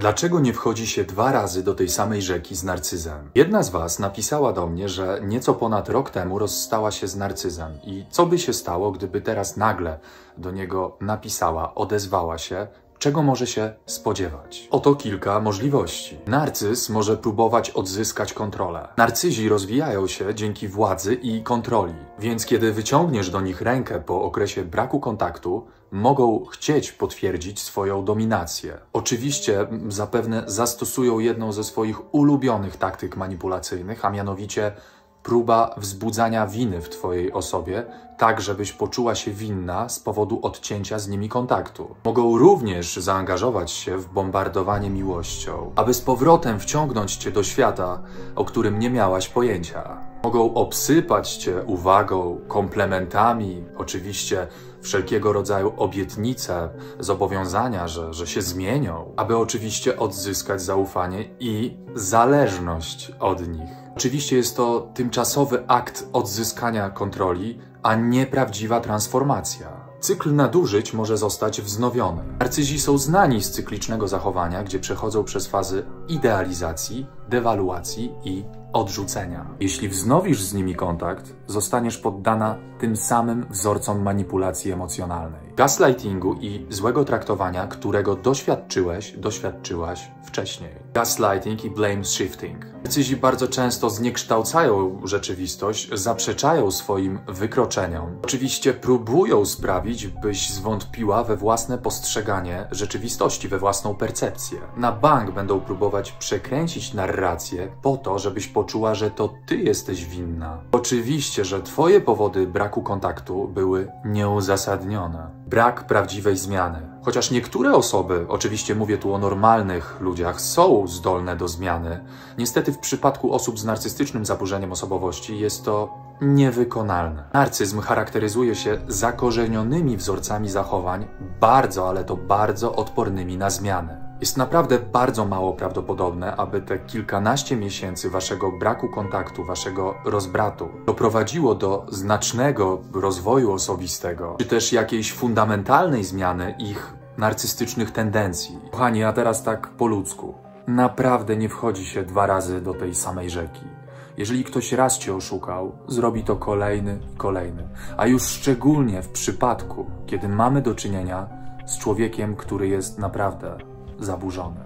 Dlaczego nie wchodzi się dwa razy do tej samej rzeki z narcyzem? Jedna z Was napisała do mnie, że nieco ponad rok temu rozstała się z narcyzem i co by się stało, gdyby teraz nagle do niego napisała, odezwała się, czego może się spodziewać. Oto kilka możliwości. Narcyz może próbować odzyskać kontrolę. Narcyzi rozwijają się dzięki władzy i kontroli, więc kiedy wyciągniesz do nich rękę po okresie braku kontaktu, mogą chcieć potwierdzić swoją dominację. Oczywiście zapewne zastosują jedną ze swoich ulubionych taktyk manipulacyjnych, a mianowicie próba wzbudzania winy w Twojej osobie, tak żebyś poczuła się winna z powodu odcięcia z nimi kontaktu. Mogą również zaangażować się w bombardowanie miłością, aby z powrotem wciągnąć Cię do świata, o którym nie miałaś pojęcia. Mogą obsypać Cię uwagą, komplementami, oczywiście wszelkiego rodzaju obietnice, zobowiązania, że, że się zmienią, aby oczywiście odzyskać zaufanie i zależność od nich. Oczywiście jest to tymczasowy akt odzyskania kontroli, a nie prawdziwa transformacja. Cykl nadużyć może zostać wznowiony. Narcyzi są znani z cyklicznego zachowania, gdzie przechodzą przez fazy idealizacji, dewaluacji i odrzucenia. Jeśli wznowisz z nimi kontakt, zostaniesz poddana tym samym wzorcom manipulacji emocjonalnej, gaslightingu i złego traktowania, którego doświadczyłeś, doświadczyłaś wcześniej. Gaslighting i blame shifting. Narcyzi bardzo często zniekształcają rzeczywistość, zaprzeczają swoim wykroczeniom. Oczywiście próbują sprawić, byś zwątpiła we własne postrzeganie rzeczywistości, we własną percepcję. Na bank będą próbować przekręcić narrację po to, żebyś poczuła, że to ty jesteś winna. Oczywiście, że twoje powody braku kontaktu były nieuzasadnione. Brak prawdziwej zmiany. Chociaż niektóre osoby, oczywiście mówię tu o normalnych ludziach, są zdolne do zmiany, niestety w przypadku osób z narcystycznym zaburzeniem osobowości jest to niewykonalne. Narcyzm charakteryzuje się zakorzenionymi wzorcami zachowań, bardzo, ale to bardzo odpornymi na zmiany. Jest naprawdę bardzo mało prawdopodobne, aby te kilkanaście miesięcy waszego braku kontaktu, waszego rozbratu doprowadziło do znacznego rozwoju osobistego, czy też jakiejś fundamentalnej zmiany ich narcystycznych tendencji. Kochani, a teraz tak po ludzku. Naprawdę nie wchodzi się dwa razy do tej samej rzeki. Jeżeli ktoś raz cię oszukał, zrobi to kolejny i kolejny. A już szczególnie w przypadku, kiedy mamy do czynienia z człowiekiem, który jest naprawdę zaburzony.